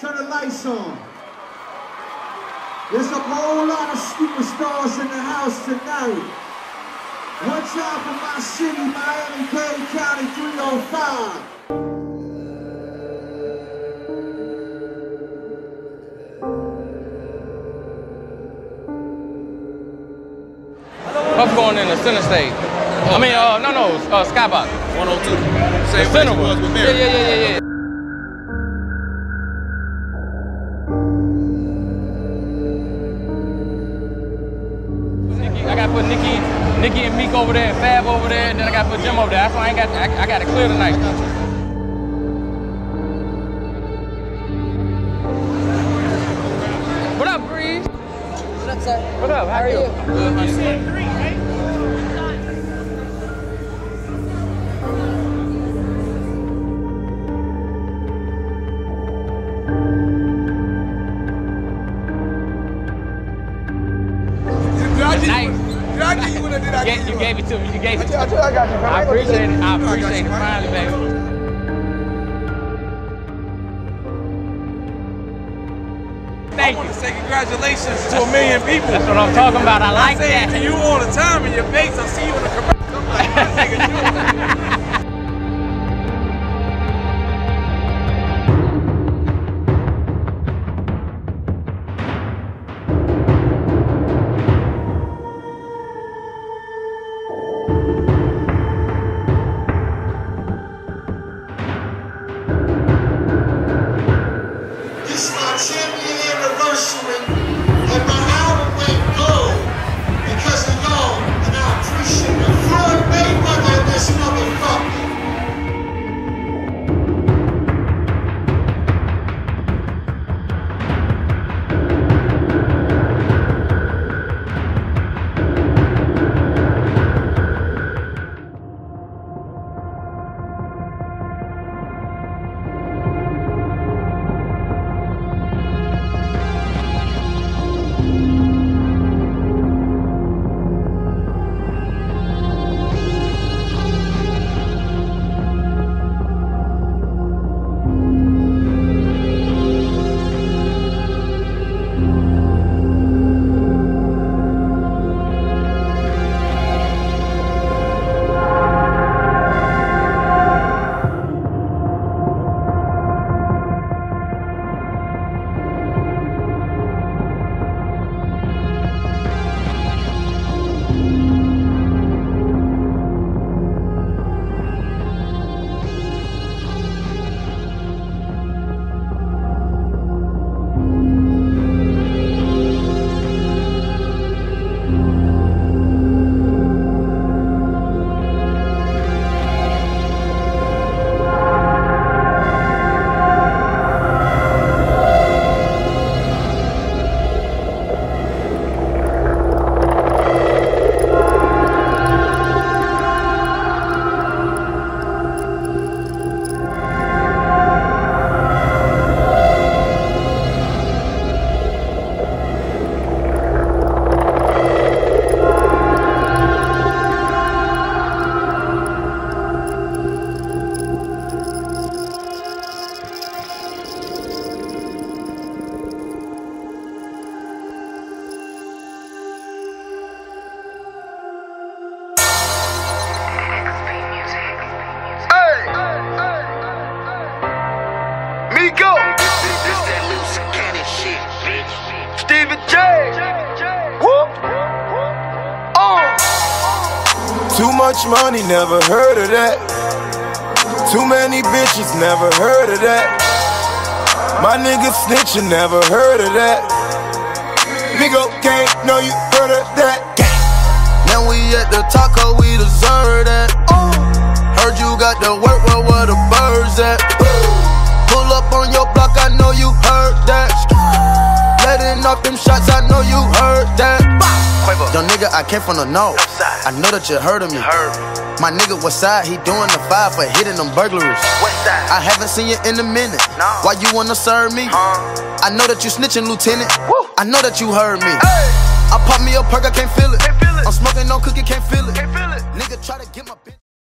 Turn the lights on. There's a whole lot of superstars in the house tonight. One time for my city, Miami-Dade County 305. Puff going in the center stage. I mean, uh, no, no, uh, Skybox. 102. The center place it was one. with Yeah, yeah, yeah, yeah, put Nicki, Nicki and Meek over there, and Fab over there, and then I gotta put Jim over there. That's why I ain't got, I, I got it clear tonight. What up, Breeze? What's up, sir? What up? How, are you? Good, honey. Did I give Nice. You- Did I give you one or did I Yeah, you you gave it to me. You gave it to me. I told you I got you. I appreciate it. I I appreciate you, it. Finally, baby. Thank I Thank want you. to say congratulations to a million people. That's what I'm talking about. I like I say it that. to you all the time in your face. I see you in the commercial. This that loose cannon shit, bitch. Stephen J. Whoop. Oh. Too much money, never heard of that. Too many bitches, never heard of that. My nigga snitching, never heard of that. Nigga can't know you heard of that. Now we at the taco, we deserve that. Oh. Heard you got the work, well, where the birds at? Off them shots, I know you heard that. Young nigga, I came from the north. I know that you heard of me. My nigga, what side? He doing the five for hitting them burglaries. I haven't seen you in a minute. Why you wanna serve me? I know that you snitching, Lieutenant. I know that you heard me. I pop me a perk, I can't feel it. I'm smoking no cookie, can't feel it. Nigga try to get my bitch.